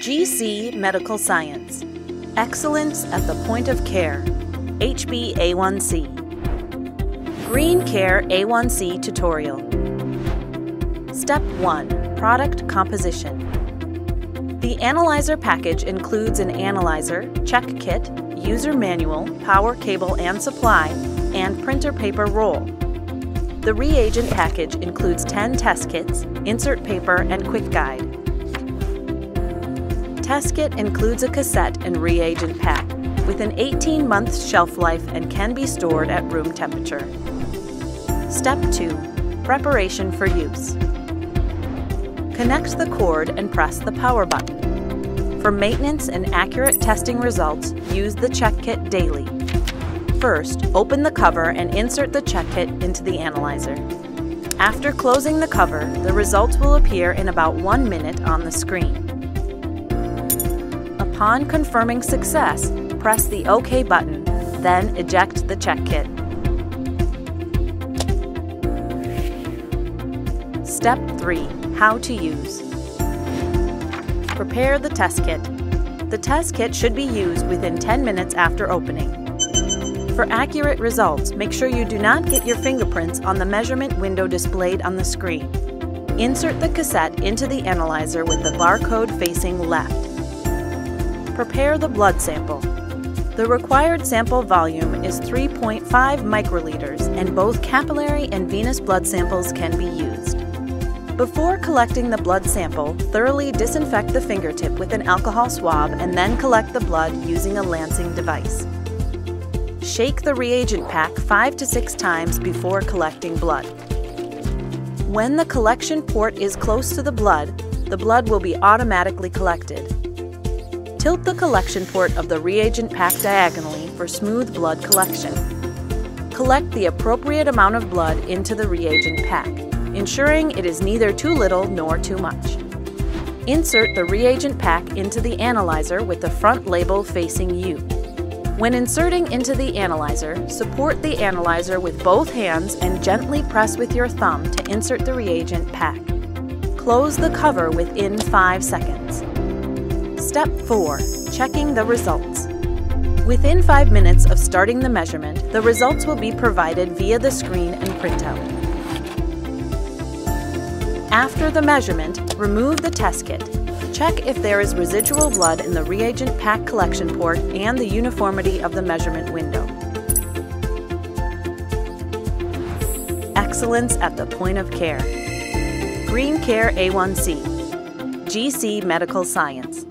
GC Medical Science. Excellence at the point of care. HbA1c. GREENCARE A1C tutorial. Step 1 Product Composition. The analyzer package includes an analyzer, check kit, user manual, power cable and supply, and printer paper roll. The reagent package includes 10 test kits, insert paper, and quick guide. The test kit includes a cassette and reagent pack with an 18 month shelf life and can be stored at room temperature. Step 2 Preparation for use. Connect the cord and press the power button. For maintenance and accurate testing results, use the check kit daily. First, open the cover and insert the check kit into the analyzer. After closing the cover, the results will appear in about one minute on the screen. Upon confirming success, press the OK button, then eject the check kit. Step 3. How to use. Prepare the test kit. The test kit should be used within 10 minutes after opening. For accurate results, make sure you do not get your fingerprints on the measurement window displayed on the screen. Insert the cassette into the analyzer with the barcode facing left. Prepare the blood sample. The required sample volume is 3.5 microliters and both capillary and venous blood samples can be used. Before collecting the blood sample, thoroughly disinfect the fingertip with an alcohol swab and then collect the blood using a lancing device. Shake the reagent pack five to six times before collecting blood. When the collection port is close to the blood, the blood will be automatically collected. Tilt the collection port of the reagent pack diagonally for smooth blood collection. Collect the appropriate amount of blood into the reagent pack, ensuring it is neither too little nor too much. Insert the reagent pack into the analyzer with the front label facing you. When inserting into the analyzer, support the analyzer with both hands and gently press with your thumb to insert the reagent pack. Close the cover within 5 seconds. Step 4. Checking the results. Within 5 minutes of starting the measurement, the results will be provided via the screen and printout. After the measurement, remove the test kit Check if there is residual blood in the reagent pack collection port and the uniformity of the measurement window. Excellence at the point of care. GREENCARE A1C. GC Medical Science.